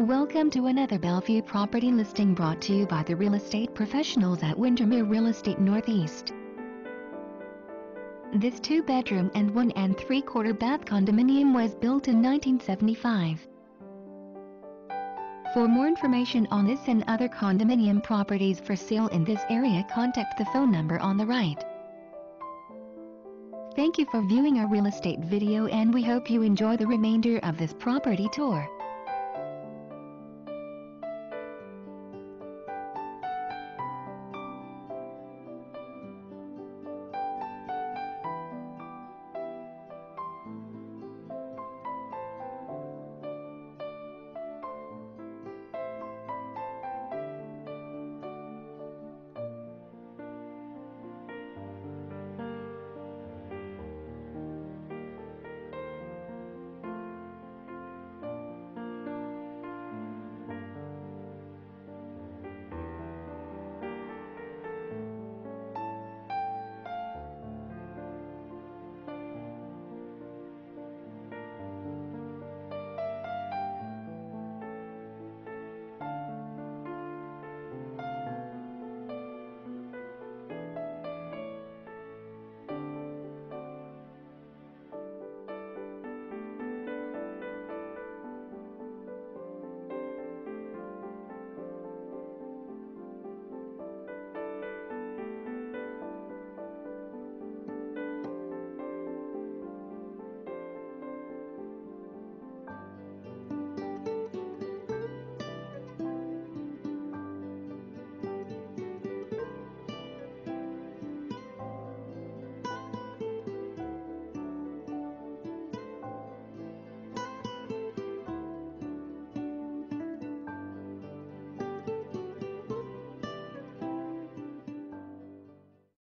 Welcome to another Bellevue property listing brought to you by the real estate professionals at Windermere Real Estate Northeast. This two-bedroom and one and three-quarter bath condominium was built in 1975. For more information on this and other condominium properties for sale in this area contact the phone number on the right. Thank you for viewing our real estate video and we hope you enjoy the remainder of this property tour.